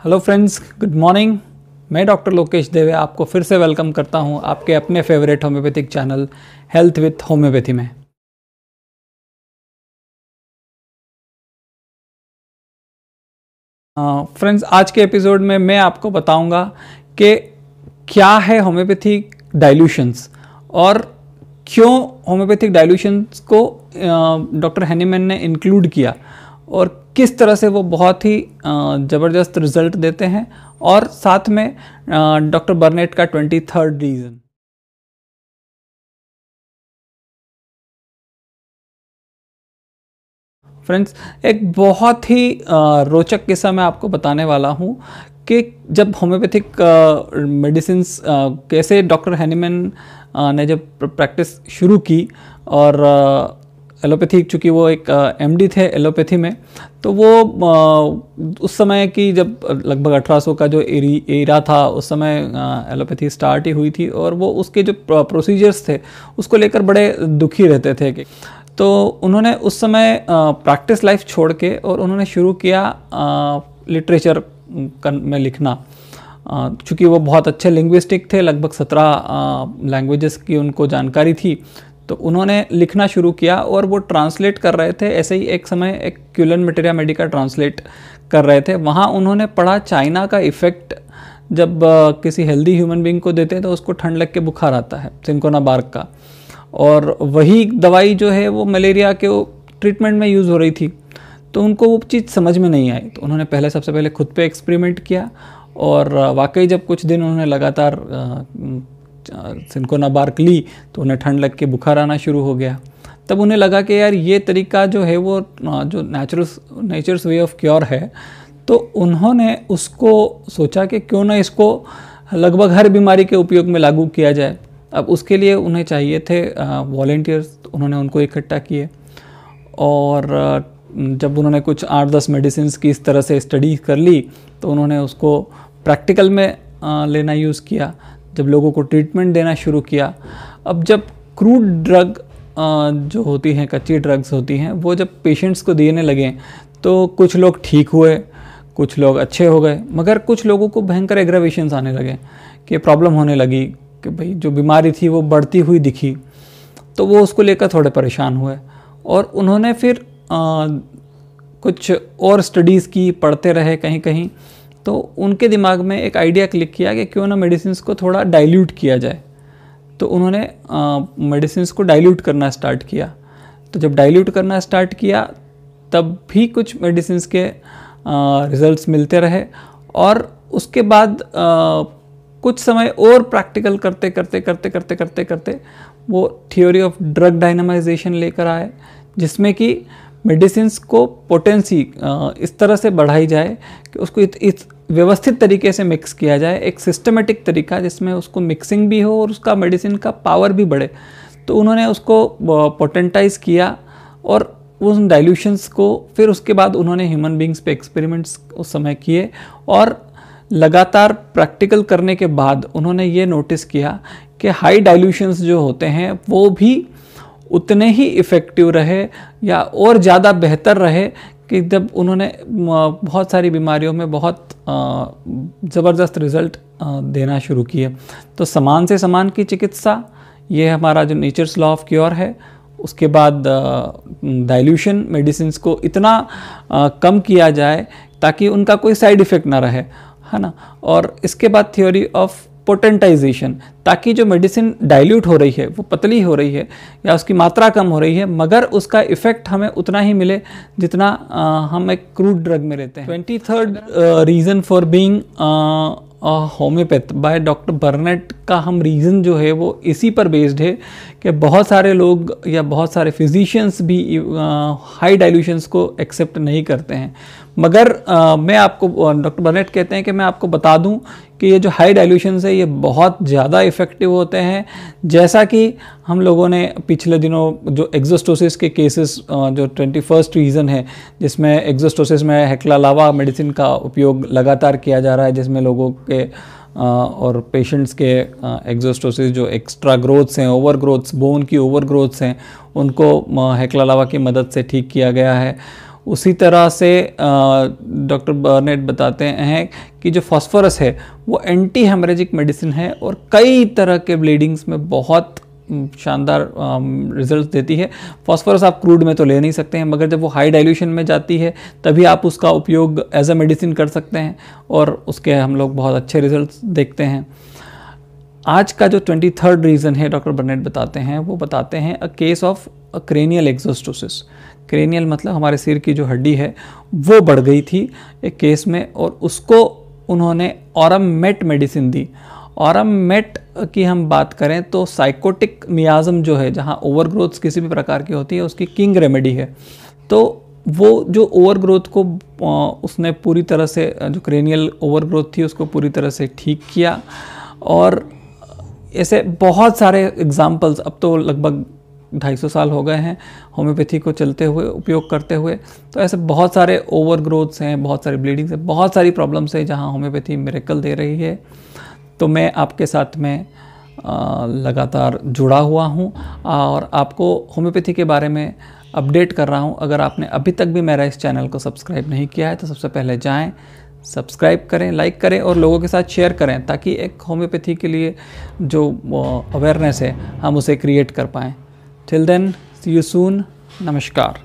Hello friends good morning मैं doctor Lokesh Deve आपको फिर से वेलकम करता हूँ आपके अपने favourite homeopathic channel health with homeopathy में। फ्रेंड्स आज के एपिसोड में मैं आपको बताऊँगा कि क्या है होम्योपैथिक डाइल्यूशंस और क्यों होम्योपैथिक डाइल्यूशंस को डॉक्टर हैनीमैन ने इंक्लूड किया। और किस तरह से वो बहुत ही ज़बरदस्त रिज़ल्ट देते हैं और साथ में डॉक्टर बर्नेट का ट्वेंटी थर्ड रीज़न। फ्रेंड्स, एक बहुत ही रोचक किस्सा मैं आपको बताने वाला हूँ कि जब होम्योपैथिक मेडिसिन कैसे डॉक्टर हैनीमैन ने जब प्रैक्टिस शुरू की और एलोपैथी चूँकि वो एक एम uh, थे एलोपैथी में तो वो uh, उस समय की जब लगभग 1800 का जो एरी एरा था उस समय एलोपैथी स्टार्ट ही हुई थी और वो उसके जो प्रोसीजर्स थे उसको लेकर बड़े दुखी रहते थे कि तो उन्होंने उस समय प्रैक्टिस लाइफ छोड़ के और उन्होंने शुरू किया लिटरेचर में लिखना। चूँकि वो बहुत अच्छे लिंग्विस्टिक थे लगभग सत्रह लैंग्वेजेस की उनको जानकारी थी तो उन्होंने लिखना शुरू किया और वो ट्रांसलेट कर रहे थे, ऐसे ही एक समय एक क्यूलन मटेरिया मेडिका ट्रांसलेट कर रहे थे। वहाँ उन्होंने पढ़ा चाइना का इफ़ेक्ट जब किसी हेल्दी ह्यूमन बींग को देते हैं तो उसको ठंड लग के बुखार आता है सिंकोना बार्क का। और वही दवाई जो है वो मलेरिया के ट्रीटमेंट में यूज़ हो रही थी। तो उनको वो चीज़ समझ में नहीं आई। तो उन्होंने पहले, सबसे पहले खुद पे एक्सपेरिमेंट किया और वाकई जब कुछ दिन उन्होंने लगातार सिंकोना बार्क ली तो उन्हें ठंड लग के बुखार आना शुरू हो गया। तब उन्हें लगा कि यार, ये तरीका जो है वो जो natural nature's way of cure है तो उन्होंने उसको सोचा कि क्यों ना इसको लगभग हर बीमारी के उपयोग में लागू किया जाए। अब उसके लिए उन्हें चाहिए थे वॉल्टियर्स तो उन्होंने उनको इकट्ठा किए। और जब उन्होंने कुछ आठ दस मेडिसिन की इस तरह से स्टडी कर ली तो उन्होंने उसको प्रैक्टिकल में लेना यूज़ किया। जब लोगों को ट्रीटमेंट देना शुरू किया अब जब क्रूड ड्रग जो होती हैं कच्ची ड्रग्स होती हैं वो जब पेशेंट्स को देने लगे तो कुछ लोग ठीक हुए कुछ लोग अच्छे हो गए मगर कुछ लोगों को भयंकर एग्रावेशंस आने लगे कि प्रॉब्लम होने लगी कि भाई जो बीमारी थी वो बढ़ती हुई दिखी तो वो उसको लेकर थोड़े परेशान हुए। और उन्होंने फिर आ, कुछ और स्टडीज़ की पढ़ते रहे कहीं कहीं तो उनके दिमाग में एक आइडिया क्लिक किया कि क्यों ना मेडिसिन को थोड़ा डाइल्यूट किया जाए। तो उन्होंने मेडिसिन को डाइल्यूट करना स्टार्ट किया। तो जब डाइल्यूट करना स्टार्ट किया तब भी कुछ मेडिसिन के रिजल्ट्स मिलते रहे और उसके बाद आ, कुछ समय और प्रैक्टिकल करते करते करते करते करते करते वो थियोरी ऑफ़ ड्रग डायनामाइजेशन लेकर आए जिसमें कि मेडिसिन को पोटेंसी इस तरह से बढ़ाई जाए कि उसको इत, इस व्यवस्थित तरीके से मिक्स किया जाए, एक सिस्टमेटिक तरीका जिसमें उसको मिक्सिंग भी हो और उसका मेडिसिन का पावर भी बढ़े। तो उन्होंने उसको पोटेंटाइज किया और उन डाइल्यूशंस को फिर उसके बाद उन्होंने ह्यूमन बींग्स पे एक्सपेरिमेंट्स उस समय किए और लगातार प्रैक्टिकल करने के बाद उन्होंने ये नोटिस किया कि हाई डाइल्यूशंस जो होते हैं, वो भी उतने ही इफ़ेक्टिव रहे या और ज़्यादा बेहतर रहे कि जब उन्होंने बहुत सारी बीमारियों में बहुत ज़बरदस्त रिज़ल्ट देना शुरू किए। तो समान से समान की चिकित्सा, ये हमारा जो नेचर्स लॉ ऑफ़ क्योर है, उसके बाद डाइल्यूशन मेडिसिन को इतना कम किया जाए ताकि उनका कोई साइड इफ़ेक्ट ना रहे, है ना? और इसके बाद थ्योरी ऑफ़ पोटेंटाइजेशन ताकि जो मेडिसिन डाइल्यूट हो रही है वो पतली हो रही है या उसकी मात्रा कम हो रही है मगर उसका इफ़ेक्ट हमें उतना ही मिले जितना आ, हम एक क्रूड ड्रग में रहते हैं। Twenty third reason for being homeopath by doctor Burnett का हम रीज़न जो है वो इसी पर बेस्ड है कि बहुत सारे लोग या बहुत सारे फिजिशियंस भी हाई डाइल्यूशंस को एक्सेप्ट नहीं करते हैं। मगर आ, मैं आपको डॉक्टर बर्नेट कहते हैं कि मैं आपको बता दूँ कि ये जो हाई डाइल्यूशन है ये बहुत ज़्यादा इफ़ेक्टिव होते हैं। जैसा कि हम लोगों ने पिछले दिनों जो एग्जोस्टोसिस के केसेस जो ट्वेंटी फ़र्स्ट रीज़न है जिसमें एग्जोस्टोसिस में हेक्ला लावा मेडिसिन का उपयोग लगातार किया जा रहा है जिसमें लोगों के और पेशेंट्स के एग्जोस्टोसिस जो एक्स्ट्रा ग्रोथ्स हैं ओवर ग्रोथ्स बोन की ओवर ग्रोथ्स हैं उनको हेक्ला लावा की मदद से ठीक किया गया है। उसी तरह से डॉक्टर बर्नेट बताते हैं कि जो फॉस्फोरस है, वो एंटी हेमरेजिक मेडिसिन है और कई तरह के ब्लीडिंग्स में बहुत शानदार रिज़ल्ट देती है। फॉस्फोरस आप क्रूड में तो ले नहीं सकते हैं, मगर जब वो हाई डाइल्यूशन में जाती है, तभी आप उसका उपयोग एज अ मेडिसिन कर सकते हैं और उसके हम लोग बहुत अच्छे रिज़ल्ट देखते हैं। आज का जो ट्वेंटी थर्ड रीज़न है, डॉक्टर बर्नेट बताते हैं, वो बताते हैं a case of cranial exostosis cranial मतलब हमारे सिर की जो हड्डी है, वो बढ़ गई थी एक केस में और उसको उन्होंने औरम मेट मेडिसिन दी। औरम मेट की हम बात करें तो साइकोटिक मियाज़म जो है, जहाँ ओवर ग्रोथ किसी भी प्रकार की होती है, उसकी किंग रेमेडी है। तो वो जो ओवर ग्रोथ को उसने पूरी तरह से जो क्रेनियल ओवर ग्रोथ थी, उसको पूरी तरह से ठीक किया। और ऐसे बहुत सारे एग्जाम्पल्स अब तो लगभग 250 साल हो गए हैं, होम्योपैथी को चलते हुए, उपयोग करते हुए। तो ऐसे बहुत सारे ओवर ग्रोथ्स हैं, बहुत सारी ब्लीडिंग्स हैं, बहुत सारी प्रॉब्लम्स हैं जहाँ होम्योपैथी मेरेकल दे रही है। तो मैं आपके साथ में लगातार जुड़ा हुआ हूँ और आपको होम्योपैथी के बारे में अपडेट कर रहा हूँ। अगर आपने अभी तक भी मेरा इस चैनल को सब्सक्राइब नहीं किया है तो सबसे पहले जाएँ सब्सक्राइब करें लाइक करें और लोगों के साथ शेयर करें, ताकि एक होम्योपैथी के लिए जो अवेयरनेस है, हम उसे क्रिएट कर पाएँ। Till then see you soon नमस्कार